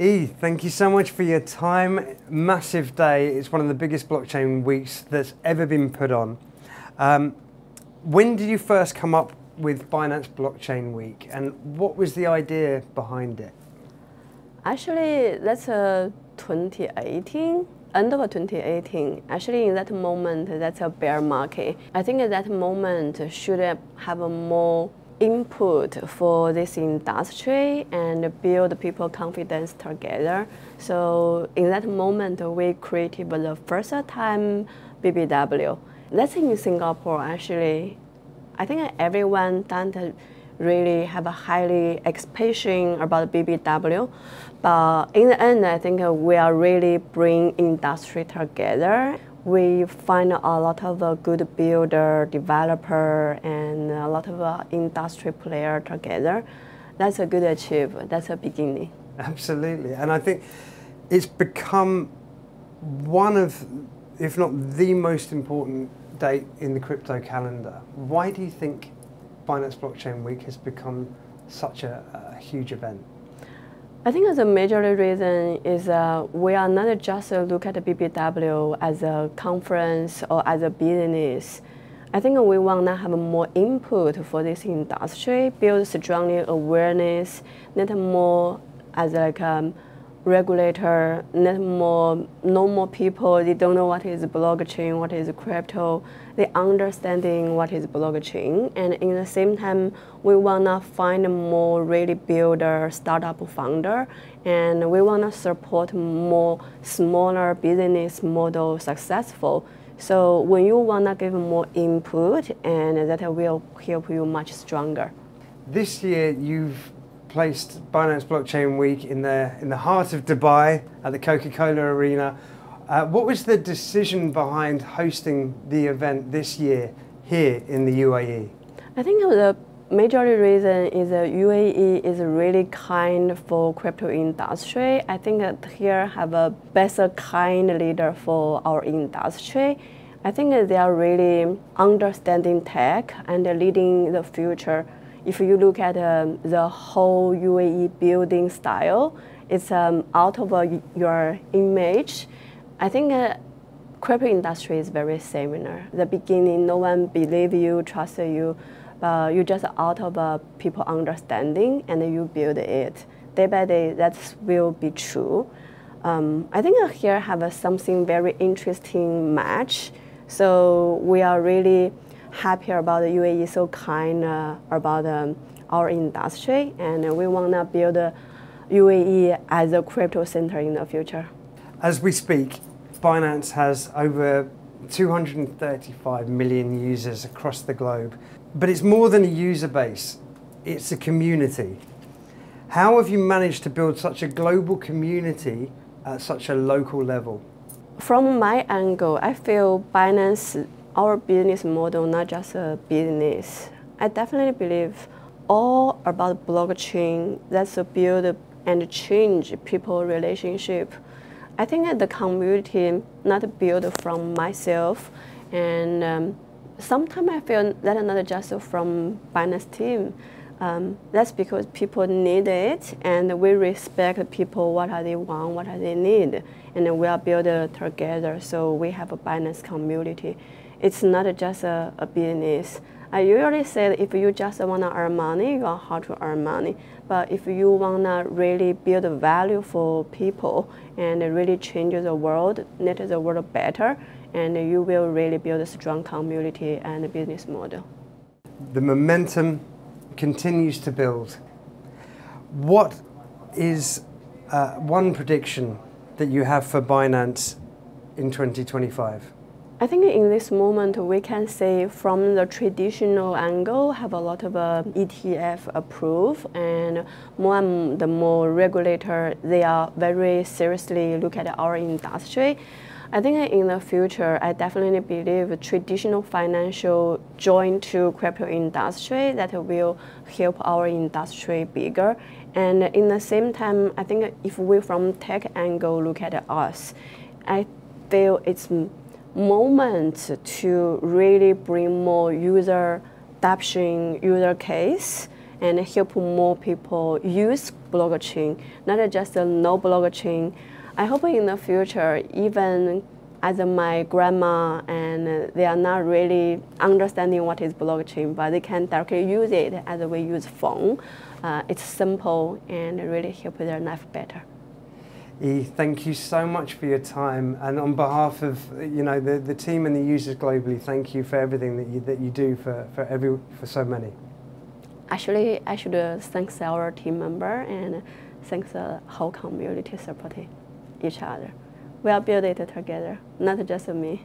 E, thank you so much for your time. Massive day. It's one of the biggest blockchain weeks that's ever been put on. Um, when did you first come up with Binance Blockchain Week and what was the idea behind it? Actually, that's uh, 2018 end of 2018, actually in that moment, that's a bear market. I think at that moment should have a more input for this industry and build people confidence together. So in that moment, we created the first time BBW. That's in Singapore, actually. I think everyone doesn't really have a highly expectation about BBW. But in the end, I think we are really bring industry together we find a lot of good builder, developer, and a lot of uh, industry player together. That's a good achieve. That's a beginning. Absolutely, and I think it's become one of, if not the most important date in the crypto calendar. Why do you think Binance Blockchain Week has become such a, a huge event? I think the major reason is uh, we are not just look at BBW as a conference or as a business. I think we want to have more input for this industry, build strongly awareness, not more as like um, regulator, not more normal people, they don't know what is blockchain, what is crypto, they understanding what is blockchain. And in the same time, we wanna find more really builder, startup founder, and we wanna support more smaller business model successful. So when you wanna give more input, and that will help you much stronger. This year, you've placed Binance Blockchain Week in the, in the heart of Dubai at the Coca-Cola Arena. Uh, what was the decision behind hosting the event this year here in the UAE? I think the major reason is that UAE is really kind for crypto industry. I think that here have a better kind leader for our industry. I think they are really understanding tech and leading the future if you look at um, the whole UAE building style, it's um, out of uh, your image. I think uh, crypto industry is very similar. The beginning, no one believe you, trust you, but you just out of uh, people understanding and you build it. Day by day, that will be true. Um, I think uh, here have uh, something very interesting match. So we are really happy about the UAE so kind uh, about um, our industry, and we want to build UAE as a crypto center in the future. As we speak, Binance has over 235 million users across the globe, but it's more than a user base, it's a community. How have you managed to build such a global community at such a local level? From my angle, I feel Binance our business model, not just a business. I definitely believe all about blockchain that's a build and change people relationship. I think the community not built from myself, and um, sometimes I feel that not just from Binance team. Um, that's because people need it, and we respect people what are they want, what are they need, and we are built together. So we have a Binance community it's not just a, a business. I usually say if you just want to earn money, you know how to earn money. But if you want to really build value for people and really change the world, make the world better, and you will really build a strong community and a business model. The momentum continues to build. What is uh, one prediction that you have for Binance in 2025? I think in this moment we can say from the traditional angle have a lot of uh, ETF approved and more and the more regulator they are very seriously look at our industry. I think in the future, I definitely believe traditional financial join to crypto industry that will help our industry bigger. And in the same time, I think if we from tech angle look at us, I feel it's moment to really bring more user adoption, user case, and help more people use blockchain, not just know blockchain. I hope in the future, even as my grandma and they are not really understanding what is blockchain, but they can directly use it as we use phone. Uh, it's simple and really help their life better. E, thank you so much for your time, and on behalf of you know the, the team and the users globally, thank you for everything that you that you do for, for every for so many. Actually, I should uh, thank our team member and thank the whole community supporting each other. We are building it together, not just me.